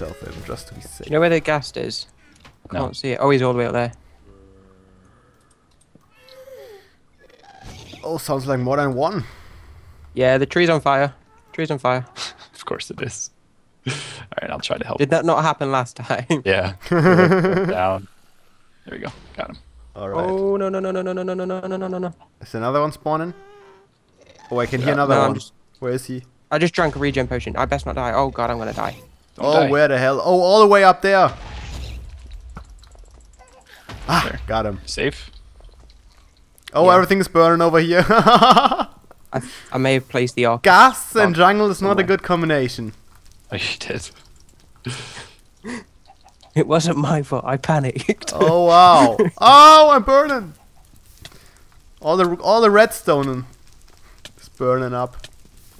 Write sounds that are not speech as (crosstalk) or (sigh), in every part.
yourself in just to be Do you know where the ghast is? No. Can't see it. Oh, he's all the way up there. Oh, sounds like more than one. Yeah, the tree's on fire. Tree's on fire. Of course it is. All right, I'll try to help. Did that not happen last time? Yeah. down. There we go. Got him. All right. Oh no no no no no no no no no no no no! Is another one spawning? Oh, I can hear another no, one. just- Where is he? I just drank a regen potion. I best not die. Oh god, I'm gonna die. Don't oh, die. where the hell? Oh, all the way up there. Ah, There. got him. Safe. Oh, Yeah. everything's burning over here. (laughs) I, I may have placed the arc. Gas and Oh, jungle is not a good combination. Oh, you did. (laughs) It wasn't my fault. I panicked. Oh wow! (laughs) oh, I'm burning. All the all the redstone is burning up.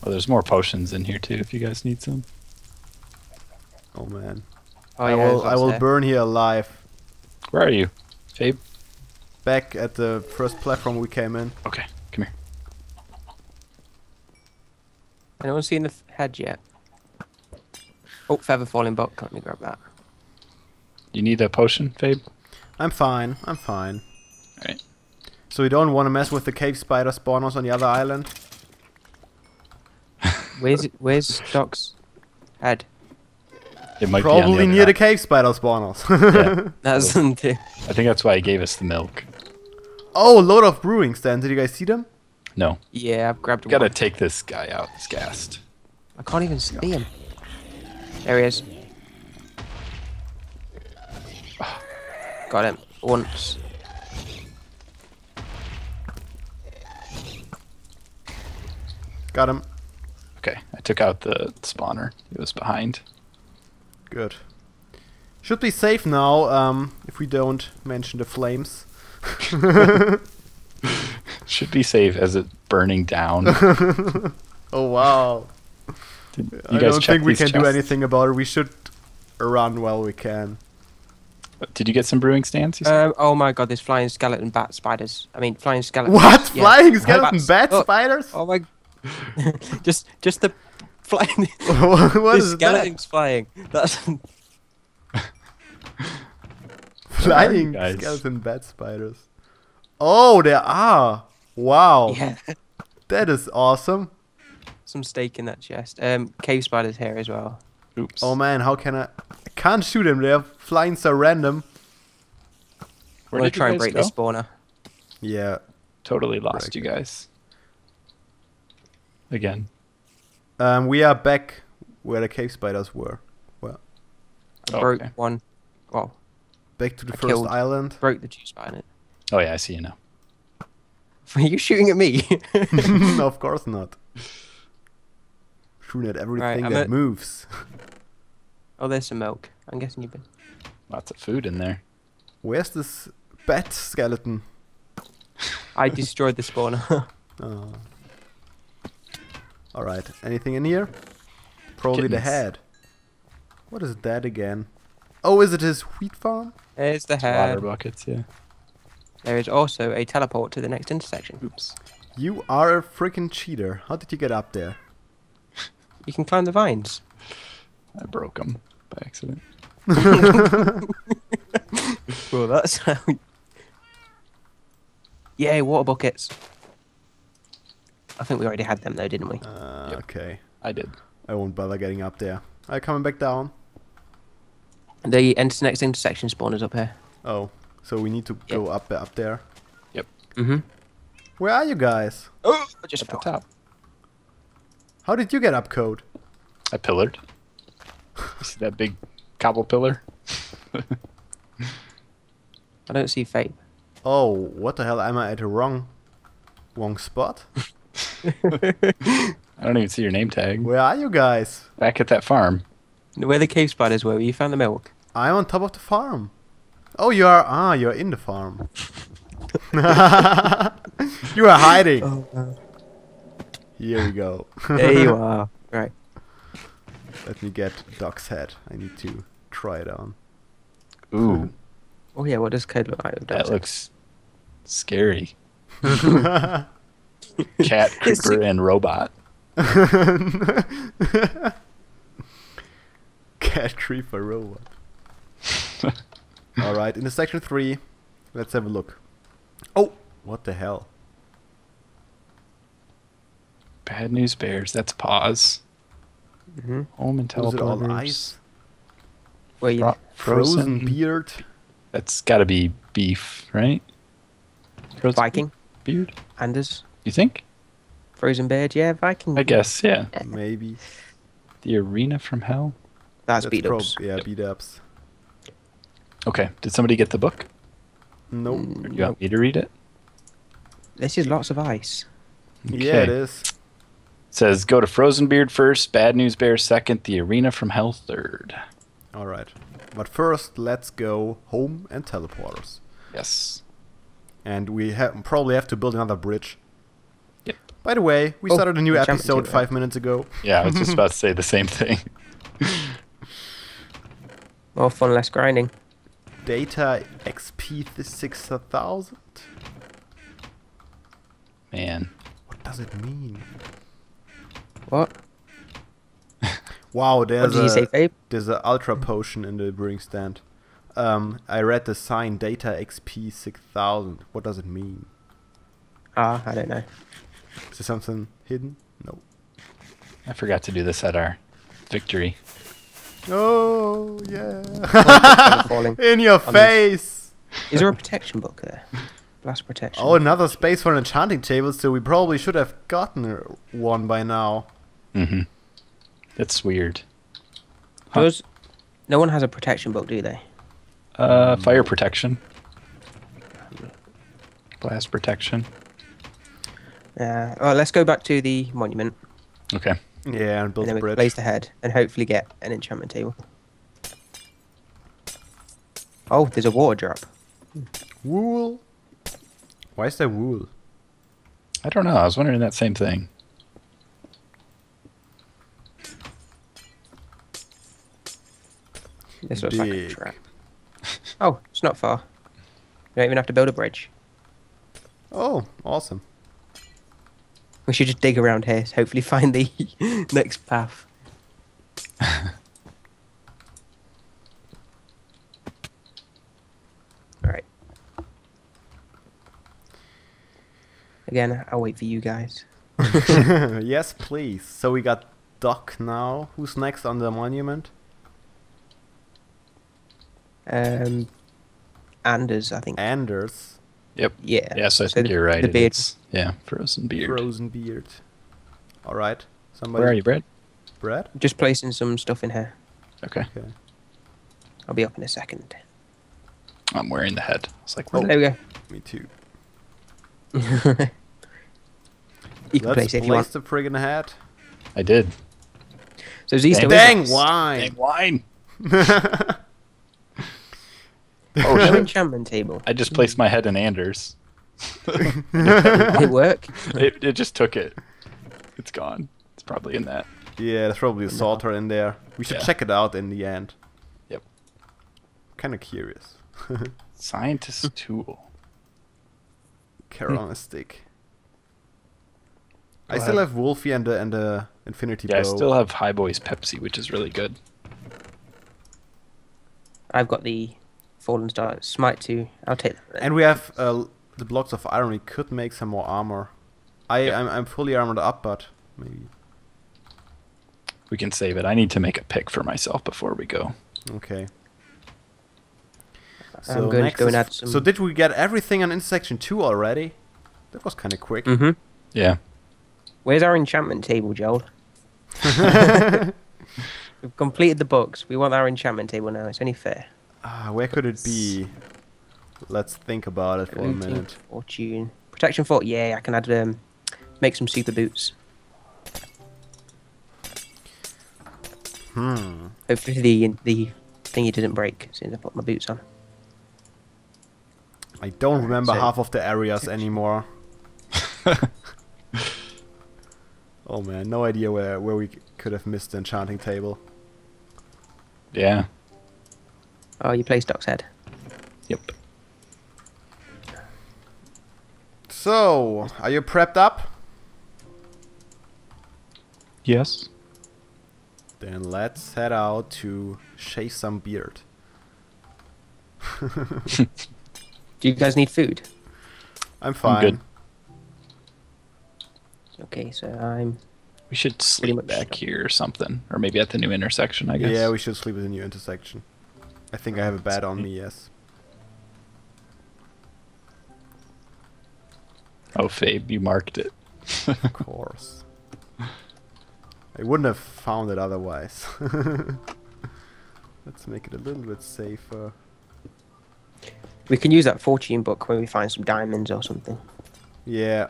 Well, there's more potions in here too if you guys need some. Oh man! Oh, I yeah, will I will upstairs. burn here alive. Where are you? Fabe? Back at the first platform we came in. Okay, come here. Anyone seen the head yet? Oh, feather falling book. Let me grab that. You need a potion, Fabe? I'm fine. I'm fine. Alright. So you don't want to mess with the cave spider spawners on the other island? (laughs) Where's it, where's Doc's head? It might Probably the other near the cave spider spawners. (laughs) Yeah. That's the I think that's why he gave us the milk. oh, a load of brewing stands. Did you guys see them? No. Yeah, I've grabbed We gotta one. take this guy out. He's gassed. I can't even see him. There he is. Got him once. Got him. Okay, I took out the spawner. It was behind. Good. Should be safe now, um, if we don't mention the flames. (laughs) Should be safe as it's burning down. (laughs) Oh wow. Did you I don't think we these can do anything about it. We should run while we can. Did you get some brewing stands? You said? Um, oh my god, there's flying skeleton bat spiders. I mean, flying skeleton. What? Yeah. Flying skeleton Bats. bat Oh, spiders? Oh my. (laughs) just, just the flying. (laughs) what the is that? skeleton's flying. That's. (laughs) Flying Guys. skeleton bat spiders. Oh, there are. Wow. yeah. That is awesome. Some steak in that chest. Um, cave spiders here as well. Oops. Oh man, how can I? I can't shoot them. They're flying so random. I'm Where gonna try and break go? this spawner. Yeah. Totally lost Break you it. guys. Again. Um, we are back where the cave spiders were. Well, I Oh, broke okay. one. Well, back to the I first killed- island. broke the two spider. Oh yeah, I see you now. (laughs) Were you shooting at me? (laughs) no, of (laughs) course not. Shooting at everything I'm that at- moves. oh, there's some milk. I'm guessing you've been. Lots of food in there. Where's this bat skeleton? I destroyed the spawner. Oh. All right. Anything in here? Probably the head. What is that again? Oh, is it his wheat farm? There's the head. Water buckets, yeah. There is also a teleport to the next intersection. Oops. You are a freaking cheater. How did you get up there? (laughs) You can climb the vines. I broke them by accident. (laughs) Well, that's how. Yay, water buckets. I think we already had them though, didn't we? Uh, Yep. Okay. I did. I won't bother getting up there. Are you coming back down? The enter next intersection spawners up here. Oh, so we need to go up up there. Mm-hmm. Where are you guys? Oh, I just At the fell. top. How did you get up, Kohd? I pillared. (laughs) You see that big cobble pillar? I don't see Fabe. Oh, what the hell? Am I at the wrong, wrong spot? (laughs) I don't even see your name tag. Where are you guys? Back at that farm. Where the cave spot is, where you found the milk. I'm on top of the farm. Oh, you are. Ah, you're in the farm. (laughs) you are hiding. Oh, Here we go. (laughs) there you are. (laughs) Right. Let me get Doc's head. I need to try it on. Ooh, Oh yeah, what does Kohd look like? that looks scary. (laughs) Cat Cat, creeper, and robot. (laughs) Cat creeper robot. (laughs) Alright, in the section 3, let's have a look. Oh! What the hell? Bad news bears. That's pause. hmm Home and Was it all ice? Where you? Fro- Frozen, beard? That's got to be beef, right? Frozen Viking, beard. Anders, You think? Frozen Beard. Yeah, Viking. I guess. Yeah. Maybe. The arena from hell. That's, beat prob- ups. Yeah, beat ups. Okay. Did somebody get the book? Nope. Mm, Or do you want me to read it? This is lots of ice. Yeah, it Okay. is. It says go to Frozen Beard first, Bad News Bear second, the arena from hell third. Alright. But first, let's go home and teleporters. Yes. And we ha- probably have to build another bridge. Yep. By the way, we Oh, started a new episode table. five minutes ago. Yeah, I was just about to say the same thing. (laughs) More fun, less grinding. Data XP 6000? Man. What does it mean? What? (laughs) Wow, there's did you say, a there's a ultra potion in the brewing stand. Um, I read the sign Data XP 6000. What does it mean? Ah, I don't know. Is there something hidden? No. I forgot to do this at our victory. Oh yeah! (laughs) Falling. in your On this. face. Is there a protection book there? Blast protection. Oh, another space for an enchanting table. So we probably should have gotten one by now. Mm-hmm. That's weird. huh. Does no one has a protection book, do they? Uh, fire protection. Blast protection. Yeah. Uh, well, let's go back to the monument Okay. Yeah, and build and then a bridge. place the head and hopefully get an enchantment table. Oh, there's a water drop. Wool. Why is there wool? I don't know. I was wondering that same thing. This looks like a trap. Oh, it's not far. You don't even have to build a bridge. Oh, awesome. We should just dig around here, to hopefully find the (laughs) next path. (laughs) Alright. Again, I'll wait for you guys. (laughs) yes, please. So we got Doc now. Who's next on the monument? Um, Anders, I think. Anders. Yep. yeah. Yes, I think the- you're right. The it beard. is. Yeah, frozen beard. Frozen beard. All right. Somebody. Where are you, Brad? Brad? Just placing some stuff in here. Okay. Okay. I'll be up in a second. I'm wearing the head. It's like, Oh. There we go. Me too. (laughs) you can Let's place it if you place want. the friggin' hat. I did. So Z still Dang is wine! Dang wine. (laughs) Oh, no enchantment table. I just placed my head in Anders. Did it (laughs) work? It, it just took it. It's gone. It's probably in that. yeah, there's probably a salter in there. We should Yeah. check it out in the end. Yep. Kind of curious. (laughs) Scientist's tool. Carrot on a stick. I still have Wolfie and the and the Infinity Yeah, I still have High Boys Pepsi, which is really good. I've got the Fallen Star Smite 2. I'll take that. And we have uh, the blocks of iron. We could make some more armor. I Yeah. I'm, I'm fully armored up, but maybe We can save it. I need to make a pick for myself before we go. okay. I'm going to next go and is- add So did we get everything on intersection two already? That was kind of quick. Mm -hmm. Yeah. Where's our enchantment table, Joel? (laughs) We've completed the books. We want our enchantment table now. It's only fair. Ah, where could it be? Let's think about it for a Looting, minute. Fortune. Protection 4. Yeah, I can add um, make some super boots. Hmm. Hopefully the the thingy didn't break as soon as I put my boots on. I don't remember So- half of the areas anymore. (laughs) oh man, no idea where where we could have missed the enchanting table. Yeah. Oh, you placed Doc's head. Yep. So, are you prepped up? Yes. Then let's head out to shave some beard. (laughs) Do you guys need food? I'm fine. good. Okay, so I'm. We should sleep much back here or something, or maybe at the new intersection. I guess. Yeah, we should sleep at the new intersection. I think I have a bed on me, yes. Oh, Fabe, you marked it. Of course. I wouldn't have found it otherwise. (laughs) Let's make it a little bit safer. We can use that fortune book when we find some diamonds or something. Yeah.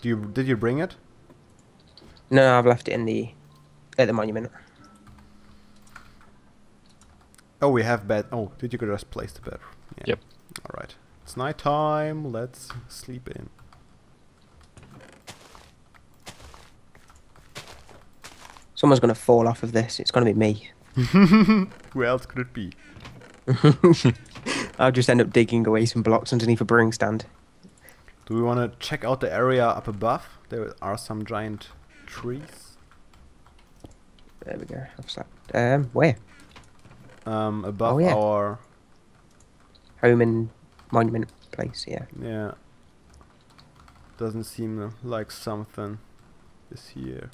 Do you did you bring it? No, I've left it in the at the monument. Oh, we have bed. Oh, did you just place the bed? Yeah. Yep. All right. It's night time. Let's sleep in. Someone's gonna fall off of this. It's gonna be me. (laughs) Who else could it be? (laughs) I'll just end up digging away some blocks underneath a brewing stand. Do we want to check out the area up above? There are some giant trees. There we go. I've slept. Um, where? Um, above Oh, yeah. our Home and monument place. Yeah. yeah. Doesn't seem like something is here.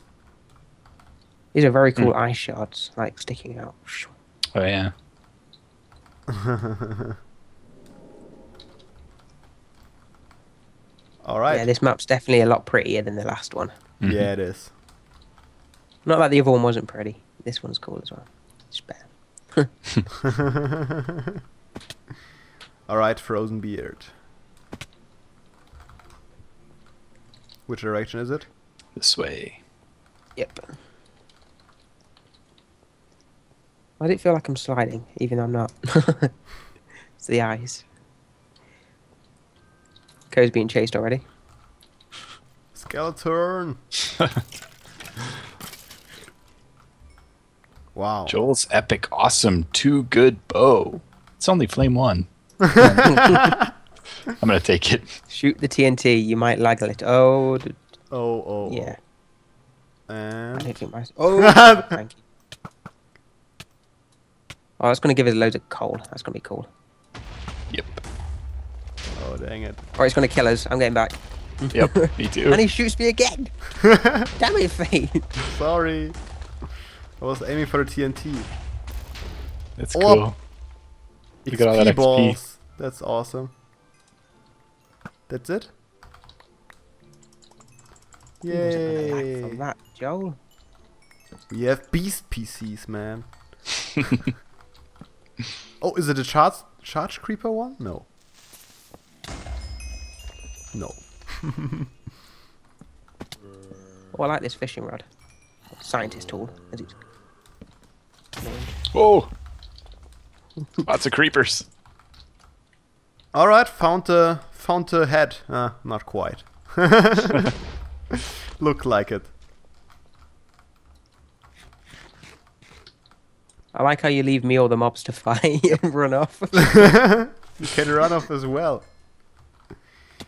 These are very cool ice shards, like sticking out. Oh yeah. (laughs) All right. Yeah, this map's definitely a lot prettier than the last one. Mhm. Yeah, it is. Not that the other one wasn't pretty. This one's cool as well. It's better. (laughs) All right, frozen beard. Which direction is it? This way. Yep. Why does it feel like I'm sliding, even though I'm not? (laughs) it's the eyes. Co's being chased already. Skeleton. (laughs) wow. Joel's epic, awesome, too good bow. It's only flame one. (laughs) I'm gonna take it. Shoot the TNT, you might lag a little. Oh, d- Oh, oh. oh. yeah. oh. I And don't think my. Oh, thank you. Oh, that's going to give us loads of coal. That's going to be cool. Yep. oh, dang it. Or it's going to kill us. I'm getting back. Yep. Me (laughs) too. And he shoots me again. (laughs) Damn it, Fabe. Sorry. I was aiming for the TNT. That's Oh, cool. Look at all that XP XP. balls. That's awesome. That's it? He wasn't gonna lag Yay. From that, Joel. We have beast PCs, man. (laughs) oh, is it a charge charge creeper one? No. No. Oh, I like this fishing rod. Scientist tool, as it's named. Oh. Lots of creepers. All right, found the found the head. Uh, not quite. (laughs) Look like it. I like how you leave me all the mobs to fight (laughs) and run off. (laughs) You can run off as well.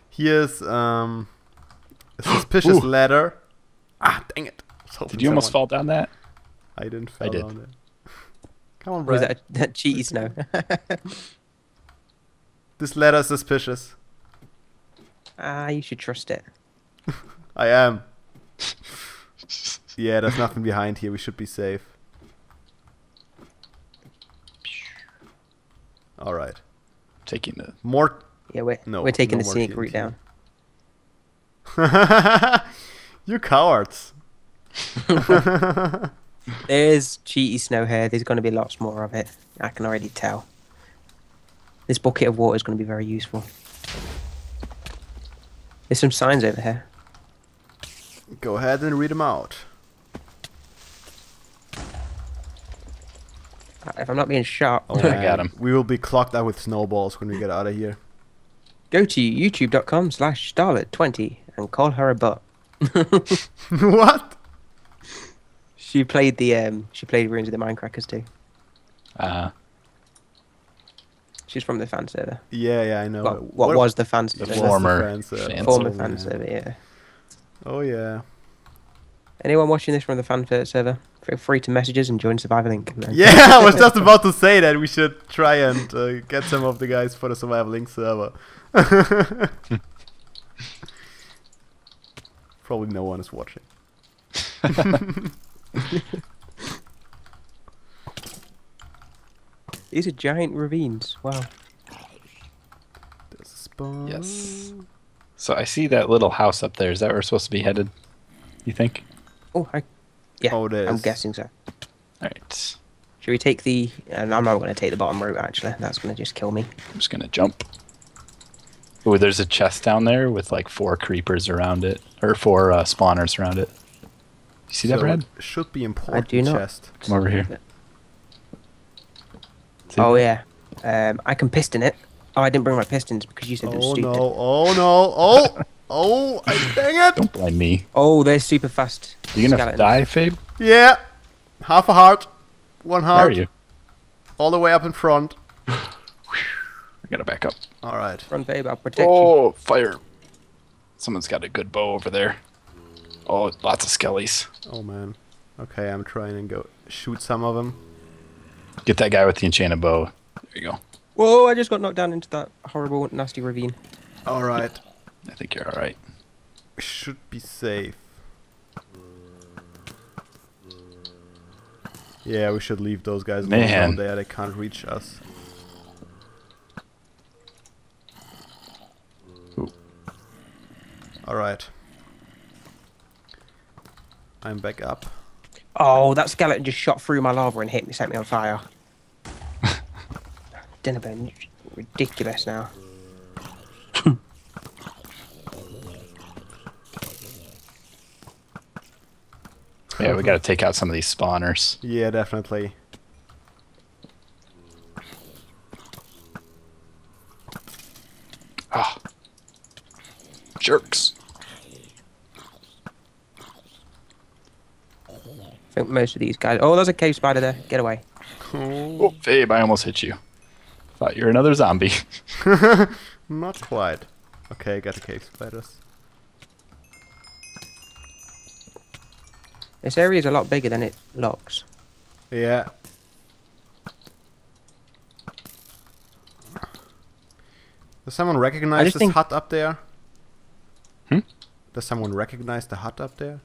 Here's um a (gasps) suspicious Ooh. ladder. Ah, dang it! I was hoping Did you almost someone- fall down that? I didn't I fall did. down it. Come on, Was Brad. that, (laughs) that cheaty snow? (laughs) This letter is suspicious. ah, you should trust it. (laughs) I am. yeah, there's nothing behind here. We should be safe. All right. Taking the More. Yeah, we're, No, we're taking no the more scenic route down. you cowards. There's cheaty snow here. There's going to be lots more of it. I can already tell. This bucket of water is going to be very useful. There's some signs over here. Go ahead and read them out. Uh, If I'm not being shot, Oh, I got man. 'em. We will be clocked out with snowballs when we get out of here. go to youtube.com slash starlet20 and call her a butt. (laughs) (laughs) what? She played the um she played Ruins of the Mindcrackers too. uh She's from the fan server. Yeah, yeah, I know. Well, what, was the fan server? the former fan server? fan former Oh, fan man. server, yeah. Oh yeah. Anyone watching this from the fan server, feel free to message us and join Survivor Link. (laughs) Yeah, I was just about to say that we should try and uh, get some of the guys for the Survival Link server. (laughs) (laughs) Probably no one is watching. (laughs) These are giant ravines. Wow. There's a spawn. Yes. So I see that little house up there. Is that where we're supposed to be headed? You think? Oh, I, yeah. Oh, there I'm guessing so. All right. Should we take the? And I'm not going to take the bottom route. Actually, that's going to just kill me. I'm just gonna jump. Oh, there's a chest down there with like four creepers around it, or four uh, spawners around it. You see that, So Brad? it Should be important. I do not. Chest. Come over here. See? Oh yeah. Um, I can piston it. Oh, I didn't bring my pistons because you said it was Oh stupid. no! Oh no! Oh! Oh! I, (laughs) dang it! Don't blame me. Oh, they're super fast. You're gonna skeletons. die, Fabe? Yeah. Half a heart. One heart. Where are heart. you? All the way up in front. (sighs) I gotta back up. All right. Run, babe. I'll protect you. Oh, fire! Someone's got a good bow over there. Oh, lots of skellies. Oh man. Okay, I'm trying and go shoot some of them. Get that guy with the enchanted bow. There you go. Whoa! I just got knocked down into that horrible, nasty ravine. All right. I think you're all right. Should be safe. Yeah, we should leave those guys alone Man. down there. They can't reach us. All right. I'm back up. Oh, that skeleton just shot through my lava and hit me, set me on fire. (laughs) Dinner been ridiculous now. (laughs) Yeah, we gotta take out some of these spawners. Yeah, definitely. Ah, jerks. I think most of these guys. Oh, there's a cave spider there. Get away. Oh, Fabe, I almost hit you. Thought you were another zombie. (laughs) Not quite. Okay, got the cave spiders. This area is a lot bigger than it looks. Yeah. Does someone recognize this think- hut up there? Hmm? Does someone recognize the hut up there?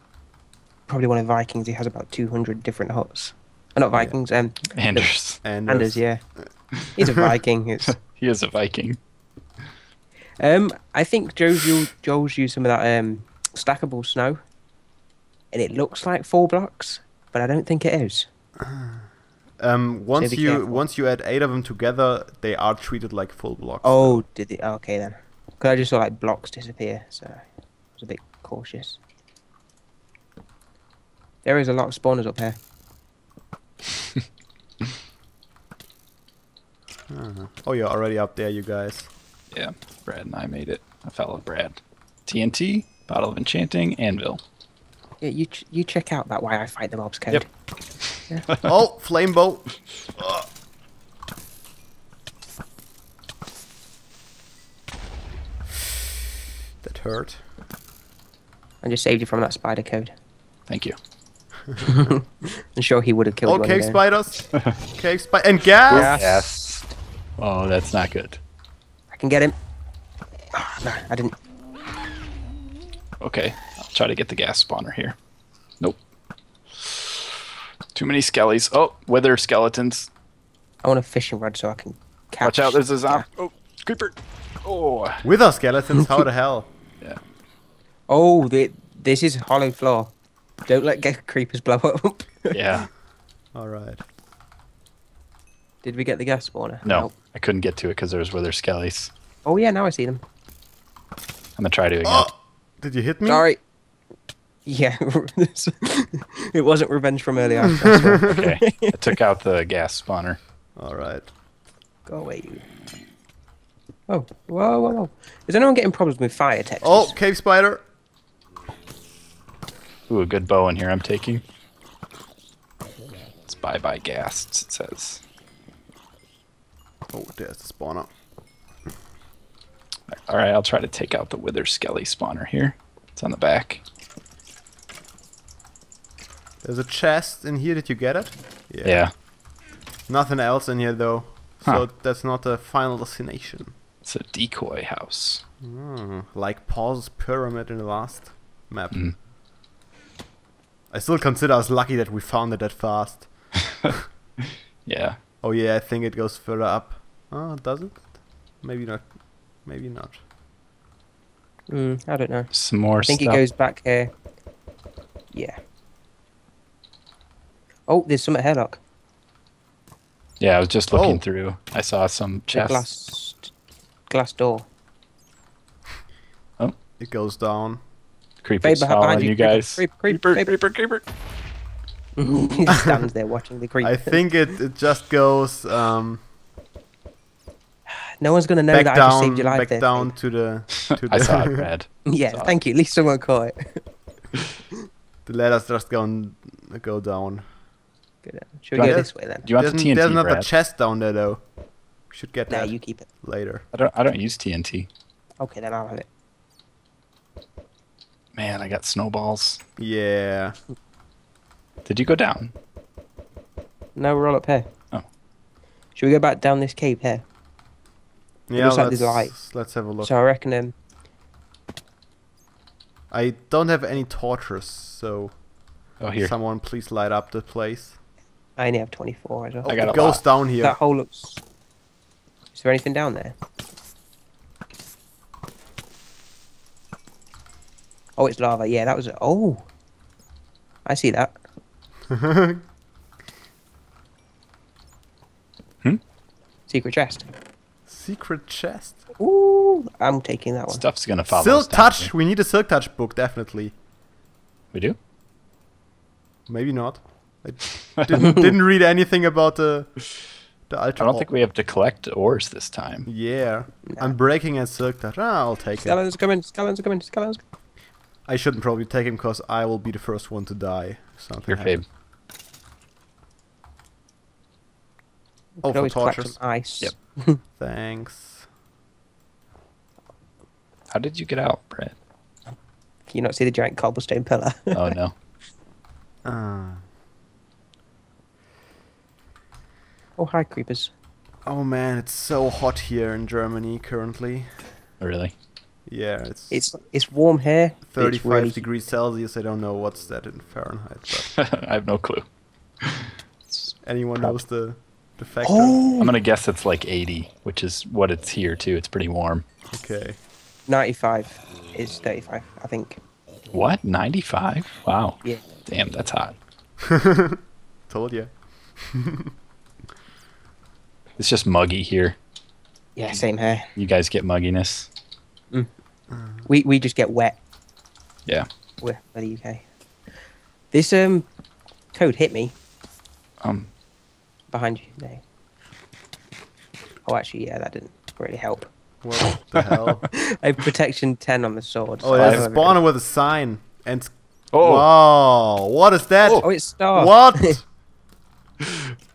Probably one of the Vikings. He has about 200 different huts. Uh, not Vikings. Um, Anders. And (laughs) Anders. Yeah. He's a (laughs) Viking. It's, (laughs) He is a Viking. um, I think Joe's used, Joel's used some of that um stackable snow, and it looks like four blocks, but I don't think it is. Um, once be you careful. once you add eight of them together, they are treated like full blocks. Oh, did it? Okay then. Because I just saw like blocks disappear, so I was a bit cautious. There is a lot of spawners up here. (laughs) Uh-huh. Oh, you're already up there, you guys. Yeah, Brad and I made it. A fellow Brad. TNT, bottle of enchanting, anvil. Yeah, you ch- you check out that why I fight the mobs Kohd. Yep. oh, flame bow. Ugh. That hurt. I just saved you from that spider Kohd. Thank you. (laughs) I'm sure he would have killed Oh, you. cave anyway. spiders. cave spider and gas. Yeah. Yes. Oh, that's not good. I can get him. Ah, no, I didn't. Okay, I'll try to get the gas spawner here. Nope. Too many skellies. Oh, wither skeletons. I want a fishing rod so I can catch. Watch out, there's a zombie. Oh, creeper. Oh, Wither skeletons. How the hell? (laughs) yeah. Oh, the, this is hollow floor. Don't let get creepers blow up. (laughs) Yeah. All right. Did we get the gas spawner? No, Nope. I couldn't get to it because there was wither skellies. Oh yeah, now I see them. I'm gonna try to again. Oh, did you hit me? Sorry. Yeah, (laughs) it wasn't revenge from earlier. (laughs) Okay, I took out the gas spawner. All right. Go away, you. Oh, whoa, whoa, whoa. Is anyone getting problems with fire textures? Oh, cave spider. Ooh, a good bow in here I'm taking. It's bye bye gas, it says. Oh, there's the spawner. Alright, I'll try to take out the wither skelly spawner here. It's on the back. There's a chest in here. Did you get it? Yeah. yeah. Nothing else in here though. Huh. So that's not the final destination. It's a decoy house. Hmm, like Paul's pyramid in the last map. Mm. I still consider us lucky that we found it that fast. (laughs) Yeah. Oh yeah, I think it goes further up. Oh, does it? Maybe not. Maybe not. Mm, I don't know. Some more I think stuff. it goes back here. Yeah. Oh, there's some at Hairlock. Yeah, I was just looking Oh. through. I saw some The glass, glass door. Oh. It goes down. Creepers Babe, behind following you, you creeper, guys. creep, creep, creeper, creeper, creeper. (laughs) he stands there watching the creep. I think it, it just goes um, (sighs) no one's gonna know back that I just down, saved your life back there. down to the. (laughs) To I the saw it red. (laughs) Yeah, Saw it. thank you. At least someone caught it. the ladders just go n- go down. Good. Should we go this way then? Do you want there's, the TNT, there's another Brad? chest down there though. We should get No, that you keep it. later. I don't. I don't use TNT. Okay, then I'll have it. Man, I got snowballs. Yeah. Did you go down? No, we're all up here. Oh. Should we go back down this cave here? Yeah, looks let's, there's light. let's have a look. So I reckon um, I don't have any torches, so Oh, here. someone please light up the place. I only have 24 as well. Oh, I got it a goes lot. down here. That hole looks. Is there anything down there? Oh, it's lava. Yeah, that was. Oh, I see that. (laughs) Hmm? Secret chest. Secret chest. Ooh, I'm taking that one. Stuff's gonna follow. Silk us down touch. We need a silk touch book definitely. We do. Maybe not. I (laughs) didn't, didn't read anything about the the I don't think we have to collect ores this time. Yeah, No. I'm breaking a silk touch. Ah, I'll take it. Skeletons are coming. Skeletons are coming. Skeletons. I shouldn't probably take him because I will be the first one to die. Something Your happens. Fabe. Oh, Could for always torches. ice. Yep. (laughs) Thanks. How did you get out, Brett? Can you not see the giant cobblestone pillar? Oh no. (laughs) Ah. oh, hi, creepers. Oh man, it's so hot here in Germany currently. really? Yeah, it's, It's it's warm here. 35 really- degrees Celsius. I don't know what's that in Fahrenheit, but (laughs) I have no clue. anyone Prob- knows the the factor? Oh, I'm gonna guess it's like 80, which is what it's here too. It's pretty warm. Okay. 95 is 35, I think. What? 95? Wow. Yeah. Damn, that's hot. (laughs) Told you. (laughs) It's just muggy here. Yeah, same here. You guys get mugginess. We we just get wet. Yeah. We're we're the UK. This um Kohd hit me Um. behind you. There. Oh, actually, yeah, that didn't really help. What the hell? (laughs) I have protection 10 on the sword. Oh, so there's I a don't spawner with a sign. And Oh. wow, what is that? really- Oh, it's star. What? (laughs)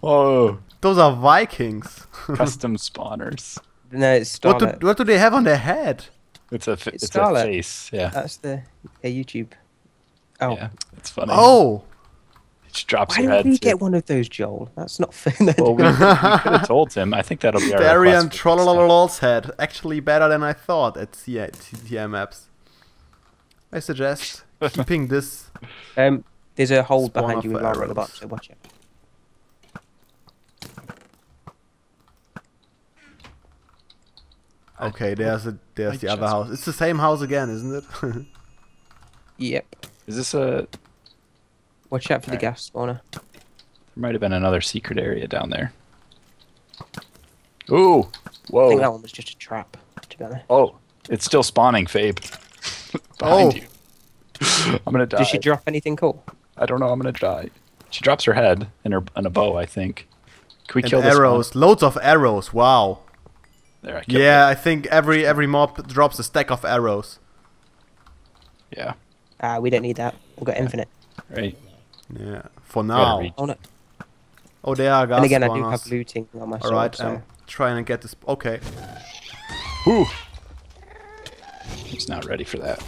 Oh. Those are Vikings. (laughs) Custom spawners. no, it's What do, what do they have on their head? It's a f- It's it's, a face. Yeah. That's the a YouTube. Oh, Yeah. It's funny. Oh, It just drops why your don't head. we too. get one of those, Joel? That's not fair. Well, we, we could have told him. I think that'll be our Darian request for. Trollolol's head. Actually better than I thought at CI TTI maps. I suggest (laughs) keeping this. um, there's a hole behind you with for lava at the arrows. bottom, so watch it. Okay, there's a there's I the other house. It's the same house again, isn't it? (laughs) Yep. Is this a? Watch out for the Alright. gas spawner. might have been another secret area down there. Ooh. Whoa! I think that one was just a trap, to be honest. Oh, it's still spawning, Fabe. (laughs) Behind Oh. you. I'm gonna die. Did she drop anything cool? I don't know. I'm gonna die. She drops her head in her in a bow. I think. Can we and kill this one? arrows, loads of arrows. Wow. There. I killed Yeah, it. I think every every mob drops a stack of arrows. Yeah. Ah, we don't need that. We've got infinite. Right. Yeah, for now. reach. Oh no. Oh, there are gas And again, I do spawners. have looting on my sword. All right, so. I'm trying to get this. Okay. Ooh. He's not ready for that.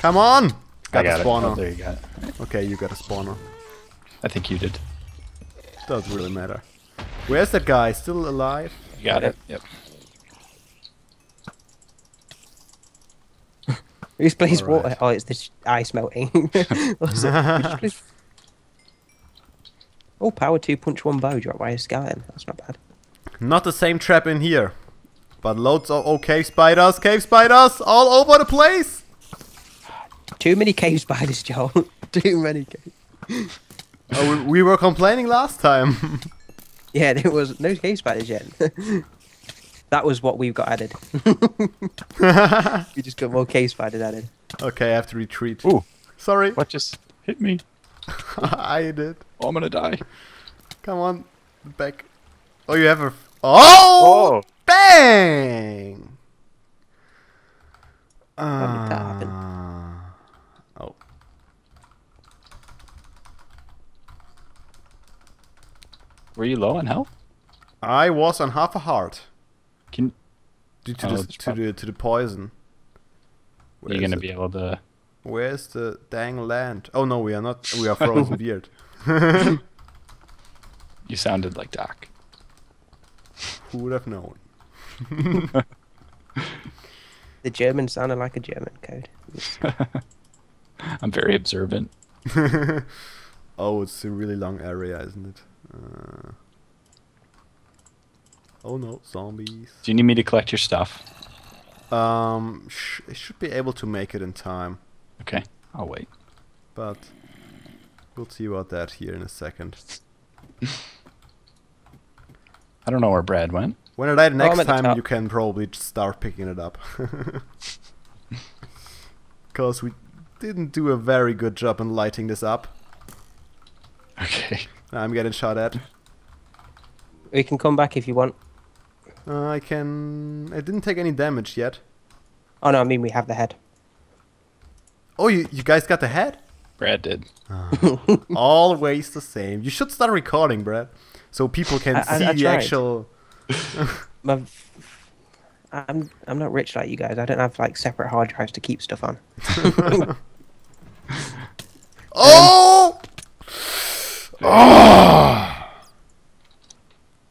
Come on! Got I got the it. Oh, there you got it. Okay, you got a spawner. I think you did. Doesn't really matter. Where's that guy? Still alive? You got it. Yep. Who's plays Alright. water? Oh, it's the ice melting. (laughs) What's it? Oh, power two, punch one bow, drop by a skeleton. That's not bad. Not the same trap in here. But loads of oh cave spiders, cave spiders all over the place. Too many cave spiders, Joel. (laughs) Too many cave. Oh, we, we were complaining last time. (laughs) (laughs) Yeah, there was no cave spiders yet. that was what we've got added. (laughs) we just got more cave spiders added. okay, I have to retreat. Ooh, Sorry, what just hit me? (laughs) I did. Oh, I'm gonna die. Come on, back. Oh, you have a. Oh! Oh, Bang! How did that happen? Uh, were you low on health? I was on half a heart Can due to Oh, the to the to the poison. are Where you is gonna it? be able to? Where's the dang land? Oh no, we are not. We are (laughs) frozen weird. (laughs) You sounded like Doc. Who would have known? (laughs) The German sounded like a German code. I'm very observant. oh, it's a really long area, isn't it? Uh, oh no, zombies. Do you need me to collect your stuff? Um, sh- I should be able to make it in time, Okay, I'll wait. but we'll see about that here in a second. (laughs) I don't know where Brad went. When I die the Oh, I'm next at time, you can probably start picking it up. (laughs) Because we didn't do a very good job in lighting this up. (laughs) Okay. I'm getting shot at. We can come back if you want. Uh, I can... I didn't take any damage yet. Oh no, I mean we have the head. Oh, you, you guys got the head? Brad did. (laughs) Always the same. You should start recording, Brad. So people can I- I- see I the tried. actual... (laughs) My, I'm I'm not rich like you guys. I don't have like separate hard drives to keep stuff on. (laughs) Oh!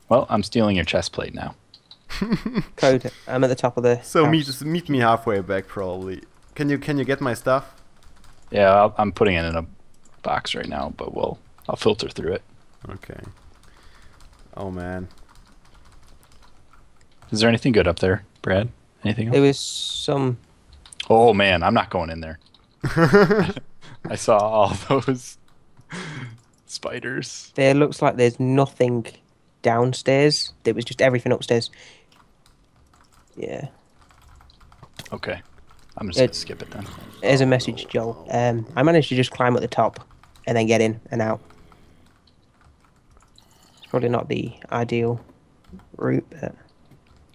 Well, I'm stealing your chest plate now. (laughs) Kohd. I'm at the top of the. So house. meet just meet me halfway back, probably. Can you can you get my stuff? Yeah, I'll, I'm putting it in a box right now, but we'll I'll filter through it. Okay. Oh man. Is there anything good up there, Brad? Anything else? There was some. Oh man, I'm not going in there. (laughs) (laughs) I saw all those spiders. There looks like there's nothing downstairs. There was just everything upstairs. Yeah. Okay. I'm just gonna It's- skip it then. There's a message, Joel. Um, I managed to just climb at the top and then get in and out. It's probably not the ideal route, but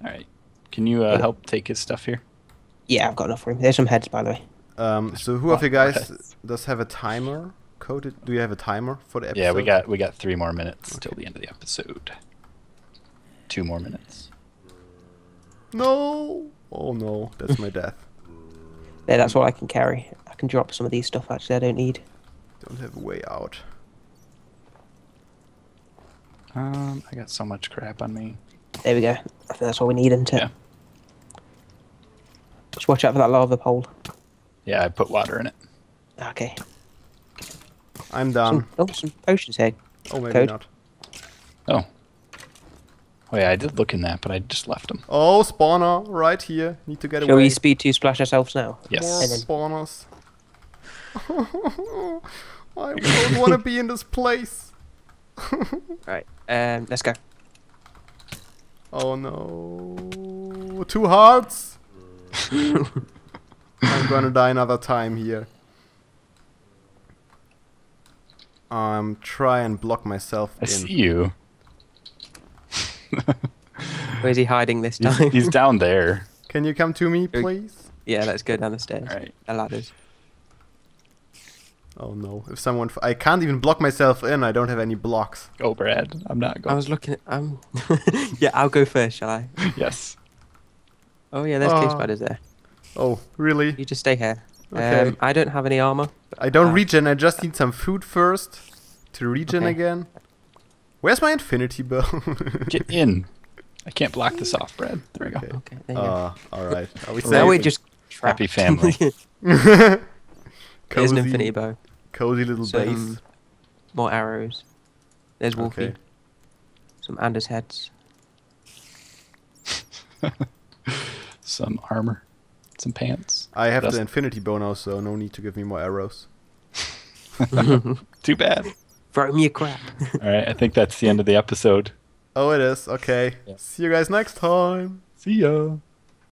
All right. Can you uh, Yeah. help take his stuff here? yeah, I've got enough room. There's some heads, by the way. Um. So who of you guys (laughs) does have a timer coded? Do you have a timer for the episode? Yeah, we got we got three more minutes till the end of the episode. Two more minutes. No. Oh no, that's my death. (laughs) Yeah, that's all I can carry. I can drop some of these stuff. Actually, I don't need. Don't have a way out. Um, I got so much crap on me. There we go. I think that's all we need, isn't it? Yeah. Just watch out for that lava pole. Yeah, I put water in it. Okay. I'm done. Some, oh, some potions here. Oh, maybe Kohd. not. Oh. Oh yeah, I did look in that, but I just left them. Oh, spawner right here. Need to get Shall away. we speed to splash ourselves now? Yes. More And spawners. (laughs) I don't want to be in this place. (laughs) Alright, Um, let's go. Oh no. Two hearts. (laughs) I'm gonna die another time here. Um, try and block myself I in. see you. (laughs) Where's he hiding this time? he's down there. Can you come to me, please? yeah, let's go down the stairs. All right. The ladders. Oh no! If someone, f- I can't even block myself in. I don't have any blocks. Go, Brad. I'm not going. I was looking at. Um. (laughs) yeah, I'll go first, shall I? (laughs) yes. Oh yeah, there's cave Ah. spiders there. Oh, really? You just stay here. Okay. Um, I don't have any armor. I don't Ah. regen. I just need some food first to regen Okay. again. Where's my infinity bow? (laughs) Get in. I can't block this off, Brad. There we go. Okay. Okay, there you. Ah, all right. Are we (laughs) Now we're safe? just Happy trapped. (laughs) family. There's cozy, an infinity bow. cozy little Some base. more arrows. There's Wolfie. Okay. Some Anders heads. Some armor. Some pants. I have That's- the infinity bow now, so no need to give me more arrows. (laughs) Too bad. Throw me a crap. (laughs) All right, I think that's the end of the episode. Oh, it is. Okay. Yeah. See you guys next time. See ya.